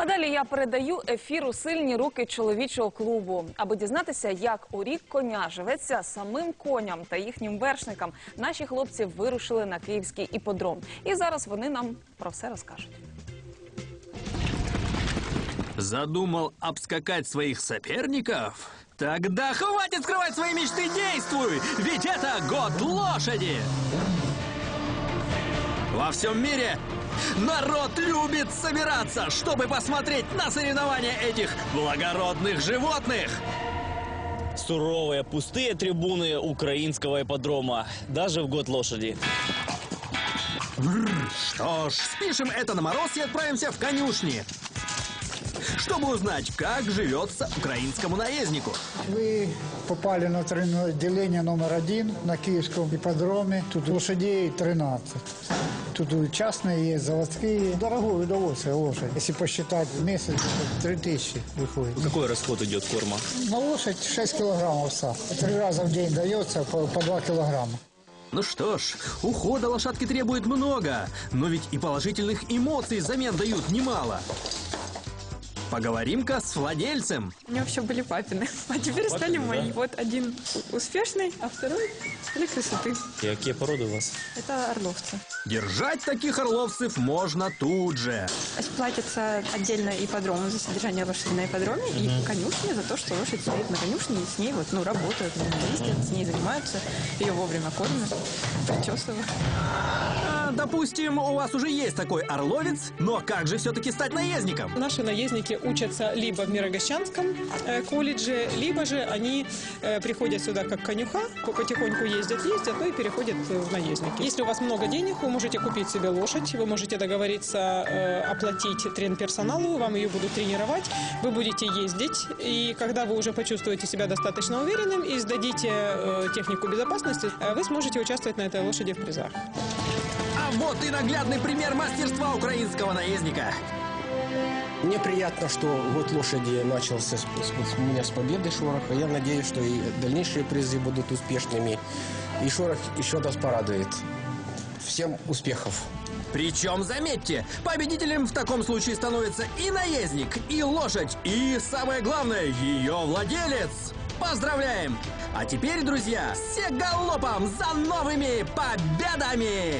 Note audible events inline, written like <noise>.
А далі я передаю ефір у сильні руки чоловічого клубу. Аби дізнатися, як у рік коня живеться самим коням та їхнім вершникам. Наші хлопці вирушили на київський іподром. І зараз вони нам про все розкажуть. Задумал обскакать своих соперников? Тогда хватит скрывать свои мечты, действуй! Ведь это год лошади! Во всем мире народ любит собираться, чтобы посмотреть на соревнования этих благородных животных! Суровые, пустые трибуны украинского ипподрома, даже в год лошади. Что ж, спишем это на мороз и отправимся в конюшни. Чтобы узнать, как живется украинскому наезднику. Вы попали на отделение номер один на Киевском ипподроме. Тут лошадей 13. Тут и частные есть, заводские. Дорогое удовольствие лошадь. Если посчитать в месяц, то 3000 выходит. Какой расход идет корма? На лошадь 6 килограммов сад. Три раза в день дается по, по 2 килограмма. Ну что ж, ухода лошадки требует много, но ведь и положительных эмоций взамен дают немало. Поговорим-ка с владельцем. У меня все были папины, <laughs> а теперь стали мои. Вот один успешный, а второй для красоты. И какие породы у вас? Это орловцы. Держать таких орловцев можно тут же. Платится отдельно ипподрому за содержание лошади на ипподроме и конюшне за то, что лошадь стоит на конюшне и с ней вот, ну, работают, ездят, с ней занимаются, ее вовремя кормят, причесывают. А, допустим, у вас уже есть такой орловец, но как же все-таки стать наездником? Наши наездники учатся либо в Мирогощанском э, колледже, либо же они э, приходят сюда как конюха, по- потихоньку ездят, ездят, ну и переходят в наездники. Если у вас много денег, вы можете купить себе лошадь, вы можете договориться э, оплатить трен-персоналу, вам ее будут тренировать, вы будете ездить, и когда вы уже почувствуете себя достаточно уверенным и сдадите технику безопасности, вы сможете участвовать на этой лошади в призах. А вот и наглядный пример мастерства украинского наездника. Мне приятно, что год лошади начался с, с- у меня с победы Шороха. Я надеюсь, что и дальнейшие призы будут успешными. И Шорох еще нас порадует. Всем успехов! Причем, заметьте, победителем в таком случае становится и наездник, и лошадь, и, самое главное, ее владелец. Поздравляем! А теперь, друзья, все галопом за новыми победами!